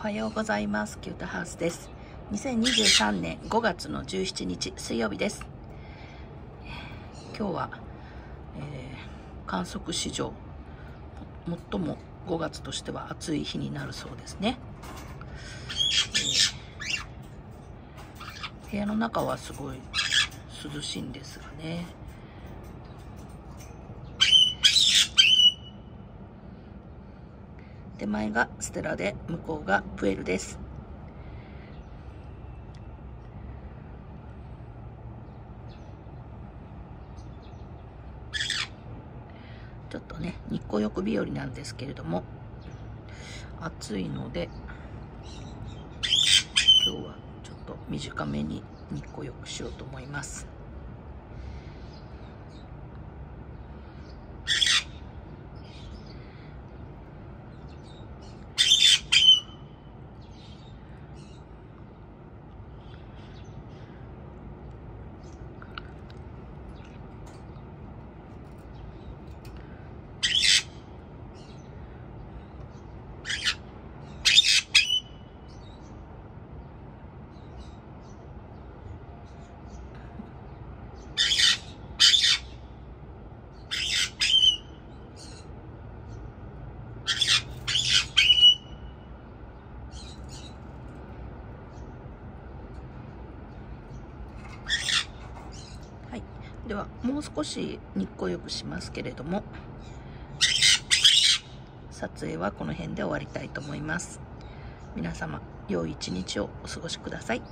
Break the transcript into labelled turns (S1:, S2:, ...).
S1: はようございます。キュートハウスです。2023年5月の17日水曜日です。今日は、えー観測史上最も5月としては暑い日になるそうですね。えー部屋の中はすごい涼しいんですがね。手前がステラで向こうがプエルです。ちょっとね日光浴日和なんですけれども暑いので今日はちょっと短めに日光浴しようと思います。はい、ではもう少し日光浴しますけれども撮影はこの辺で終わりたいと思います。皆様良い一日をお過ごしください。